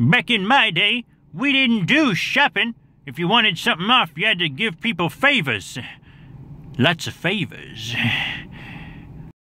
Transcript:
Back in my day, we didn't do shopping. If you wanted something off, you had to give people favors. Lots of favors.